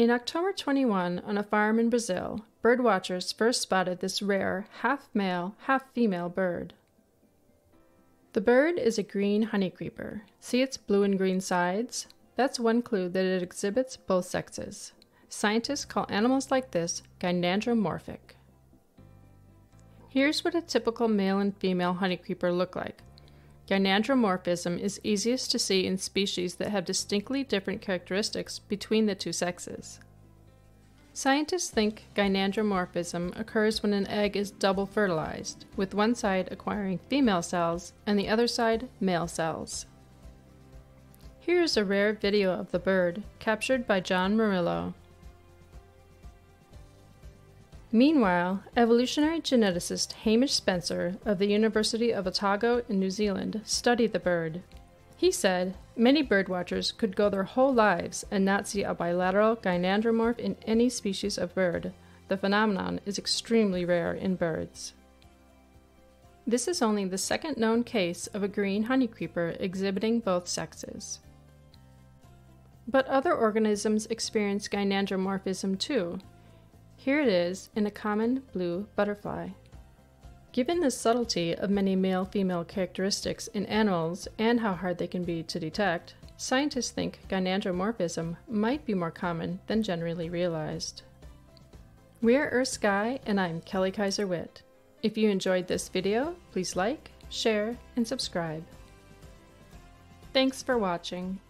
In October 21, on a farm in Brazil, birdwatchers first spotted this rare half male, half female bird. The bird is a green honeycreeper. See its blue and green sides? That's one clue that it exhibits both sexes. Scientists call animals like this gynandromorphic. Here's what a typical male and female honeycreeper look like. Gynandromorphism is easiest to see in species that have distinctly different characteristics between the two sexes. Scientists think gynandromorphism occurs when an egg is double fertilized, with one side acquiring female cells and the other side male cells. Here is a rare video of the bird, captured by John Murillo. Meanwhile, evolutionary geneticist Hamish Spencer of the University of Otago in New Zealand studied the bird. He said, Many birdwatchers could go their whole lives and not see a bilateral gynandromorph in any species of bird. The phenomenon is extremely rare in birds. This is only the second known case of a green honeycreeper exhibiting both sexes. But other organisms experience gynandromorphism too, here it is in a common blue butterfly. Given the subtlety of many male female characteristics in animals and how hard they can be to detect, scientists think gynandromorphism might be more common than generally realized. We're EarthSky, and I'm Kelly Kizer Whitt. If you enjoyed this video, please like, share, and subscribe. Thanks for watching.